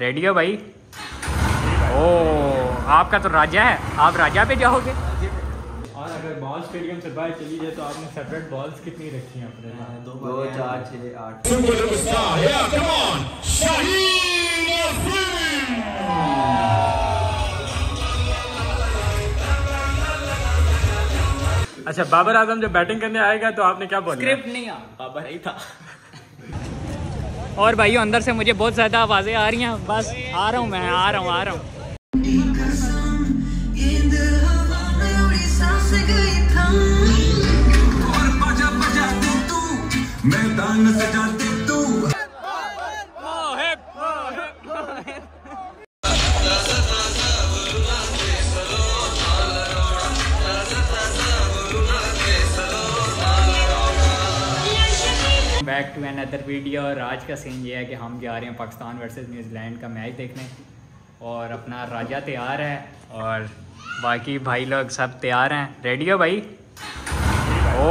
Ready हो भाई? ओ आपका तो राजा है। आप राजा पे जाओगे? और अगर बॉल स्टेडियम से बाहर चली जाए तो आपने सेपरेट बॉल्स कितनी रखी हैं अपने पास? दो चार छः आठ। अच्छा बाबर आज़म जब बैटिंग करने आएगा तो आपने क्या बोला स्क्रिप्ट नहीं आ बाबर ही था। और भाइयों, अंदर से मुझे बहुत ज़्यादा आवाज़ें आ रही हैं। बस आ रहा हूँ मैं, आ रहा हूँ, आ रहा हूँ। से टू एन अदर वीडियो और आज का सीन ये है कि हम जा रहे हैं पाकिस्तान वर्सेस न्यूजीलैंड का मैच देखने। और अपना राजा तैयार है और बाकी भाई लोग सब तैयार हैं। रेडी हो भाई? ओ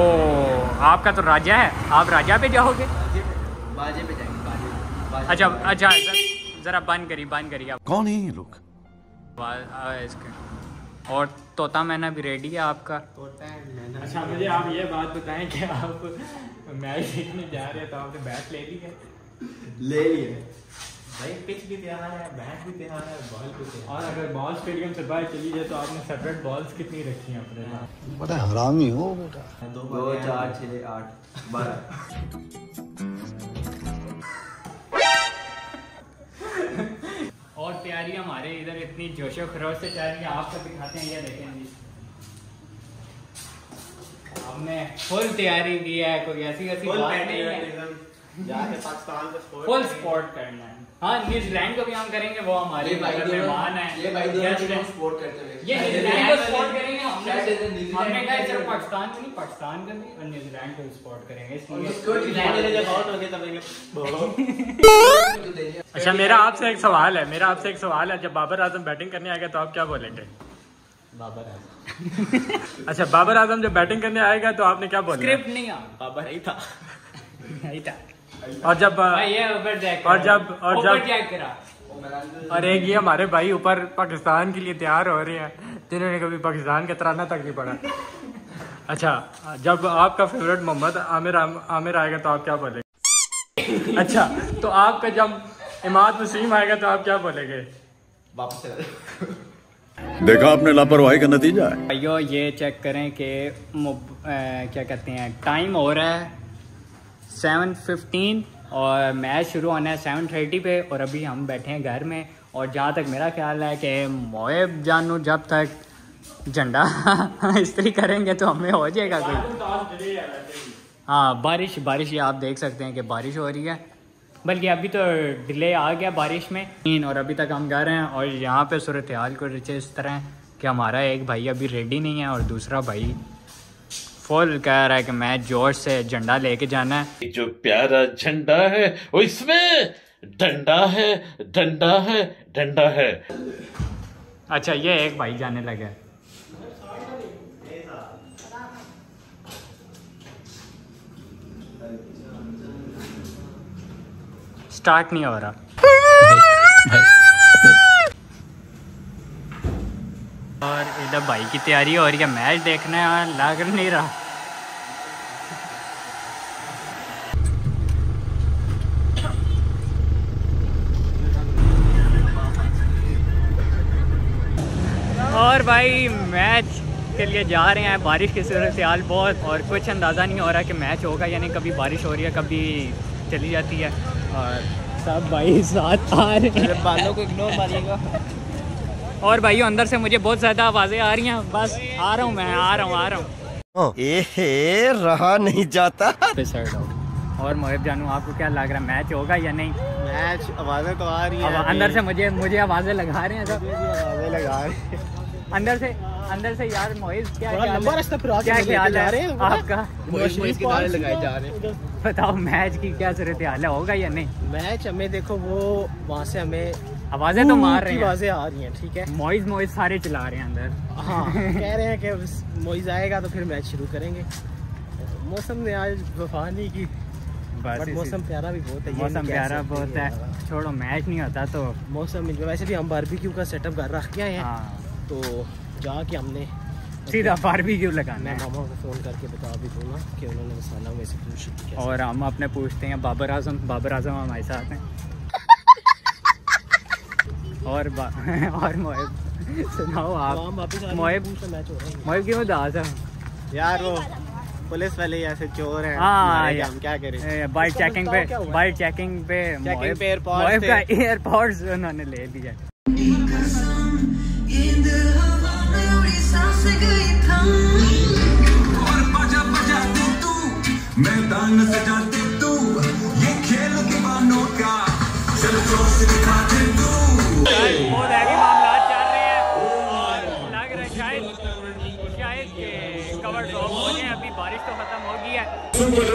आपका तो राजा है। आप राजा पे जाओगे? बाजे पे जाएँगे अच्छा अच्छा ज़रा- बंद करिए बंद करिए आप। कौन है ये लोग? और तोता मैना भी रेडी है आपका? तोता अच्छा मुझे आप ये बात बताएँ कि आप मैच देखने जा रहे हैं तो आपने बैट ले ली है? ले लिए भाई पिच भी तैयार है बैट भी तैयार है बॉल भी तैयार और अगर बॉल स्टेडियम से बाहर चली जाए तो आपने सेपरेट बॉल्स कितनी रखी हैं अपने पास बड़ा हरामी हो बेटा। दो चार छः आठ बारह। तैयारी हमारे इधर इतनी जोशो खरोश से तैयारी है आपको दिखाते हैं ये देखें जी। हमने फुल तैयारी की है कोई ऐसी ऐसी बात नहीं है। फुल स्पोर्ट करना है। हाँ न्यूजीलैंड को भी हम करेंगे वो हमारे मेहमान है। ये भाई दोनों सपोर्ट करते हुए। ये न्यूजीलैंड को सपोर्ट करेंगे हमने हमने कहा सिर्फ़ पाकिस्तान को नहीं पाकिस्तान को भी और न्यूजीलैंड को सपोर्ट करेंगे उसको इसलिए अच्छा मेरा आपसे एक सवाल है मेरा आपसे एक सवाल है। जब बाबर आज़म बैटिंग करने आएगा तो आप क्या बोलेंगे? बाबर आज़म। अच्छा बाबर आज़म जब बैटिंग करने आएगा तो आपने क्या बोला स्क्रिप्ट नहीं बाबर ही था। नहीं था। और जब भाई ये ऊपर चेक और जब- और जब- और एक ये हमारे भाई ऊपर पाकिस्तान के लिए तैयार हो रहे हैं। जिन्होंने कभी पाकिस्तान का तराना तक नहीं पढ़ा। अच्छा जब आपका फेवरेट मोहम्मद आमिर आमिर आएगा तो आप क्या बोलेंगे? अच्छा तो आपका जब इमाद वसीम आएगा तो आप क्या बोलेंगे? वापस देखा आपने लापरवाही का नतीजा है। भाइयों ये चेक करें कि क्या कहते हैं टाइम हो रहा है? सेवन फिफ्टीन और मैच शुरू होना है सेवन थर्टी पे और अभी हम बैठे हैं घर में और जहाँ तक मेरा ख्याल है कि मोएब जानू जब तक झंडा इस्त्री करेंगे तो हमें हो जाएगा कोई। हाँ बारिश बारिश ये आप देख सकते हैं कि बारिश हो रही है। बल्कि अभी तो डिले आ गया बारिश में। और अभी तक हम जा रहे हैं और यहाँ पे सूरत हाल को रिचे इस तरह कि हमारा एक भाई अभी रेडी नहीं है और दूसरा भाई फुल कह रहा है कि मैं ज़ोर से झंडा लेके जाना है। जो प्यारा झंडा है वो इसमें डंडा है डंडा है डंडा है। अच्छा ये एक भाई जाने लगा। है स्टार्ट नहीं हो रहा। और इधर भाई की तैयारी हो रही है मैच देखने लग नहीं रहा। और भाई मैच के लिए जा रहे हैं बारिश की सूरत हाल बहुत और कुछ अंदाज़ा नहीं हो रहा कि मैच होगा यानी कभी बारिश हो रही है कभी चली जाती है और सब भाई साथ आ रहे हैं। बालों को इग्नोर मारिएगा और भाइयों अंदर से मुझे बहुत ज़्यादा आवाज़ें आ रही हैं। बस आ रहा हूँ मैं आ रहा हूँ आ रहा हूँ। ए रहा नहीं जाता। पे साइड आओ। और मोहब जानू आपको क्या लग रहा है मैच होगा या नहीं? मैच आवाज़ें तो आ रही है अंदर से मुझे मुझे आवाज़ें लगा रहे हैं सब आवाज़ें लगा रही अंदर से अंदर से यार मोहिब क्या लंबा है? रास्ता फिर क्या ख्याल है रहे हैं, आपका? के नारे लगाए जा रहे हैं। बताओ मैच की क्या सूरत हाल है? होगा या नहीं? मैच हमें देखो वो वहाँ से हमें आवाज़ें तो मार रहे हैं। आवाज़ें आ रही हैं ठीक है? मोइज मोइज सारे चला रहे हैं अंदर। हाँ कह रहे हैं कि मोइज आएगा तो फिर मैच शुरू करेंगे। मौसम ने आज वफा नहीं की बट मौसम प्यारा भी बहुत है मौसम प्यारा बहुत है। हाँ, छोड़ो मैच नहीं होता तो मौसम वैसे भी हम बारबेक्यू का सेटअप कर रख के आए हैं। हाँ। तो जाके हमने सीधा बारबेक्यू लगाना मैं है मामा को फ़ोन करके बता भी दूँ ना कि उन्होंने मसाला में से पूछ और हम अपने पूछते हैं बाबर आज़म बाबर आज़म हमारे साथ हैं। और बा- और मोहिब सुनाओ आप। आ मोहिब मैच हो रहा है। मोहिब क्यों उदास है? यार वो पुलिस वाले ऐसे चोर हैं। हाँ। हम क्या करें? बाइक चेकिंग पे बाइक चेकिंग पे मोहिब- का एयरपोर्ट्स उन्होंने ले लिया। मैदान सजाते तू ये खेल दीवानों का। चल जोश दिखा दे तू बहुत हैवी मामला चल रहे हैं। और लग रहा है शायद शायद के कवर ड्रॉप हो जाए अभी बारिश तो खत्म हो गई है। बहुत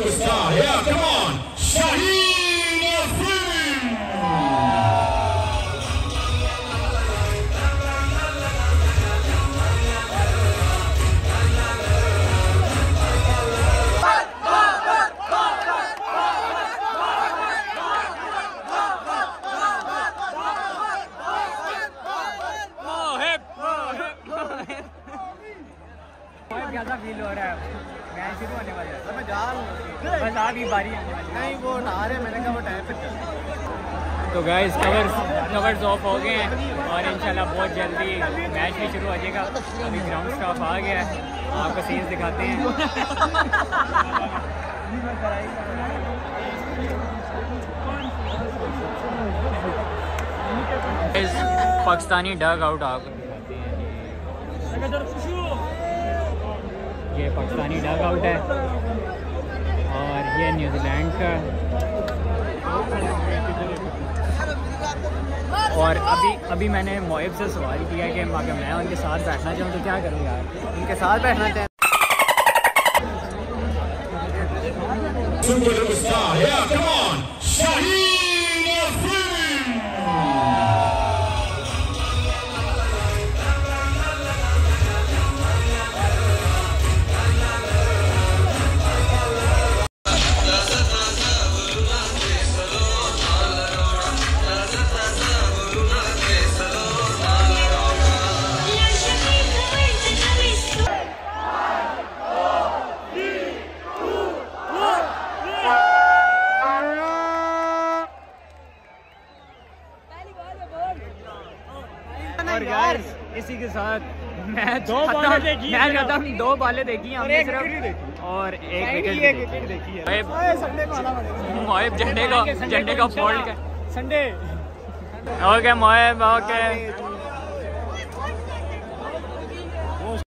ज़्यादा फील हो रहा है मैच शुरू होने वाला है। मैं जा रहा हूँ। बस आप बारी आने वाली। नहीं वो नहा रहे मैंने कहा वो टाइम पे तो गाइस कवर्स कवर्स ऑफ़ हो गए हैं और इंशाल्लाह बहुत जल्दी मैच भी शुरू हो जाएगा। अभी ग्राउंड स्टाफ आ गया है। आपको सीन्स दिखाते हैं। पाकिस्तानी डग आउट आप दिखाते हैं ये। पाकिस्तानी डग आउट है और ये न्यूजीलैंड का। और अभी अभी मैंने मोहिब से सवाल किया कि अगर मैं उनके साथ बैठना चाहूँ तो क्या करूँ यार? उनके साथ बैठना चाहें। Yeah, come और इसी के साथ मैच दो बाले देखी मैच खत्म दो बालें देखी हैं हमने सिर्फ़। और एक विकेट देखी। है मोहिब झंडे का झंडे का fold Sunday. Okay Mohib okay.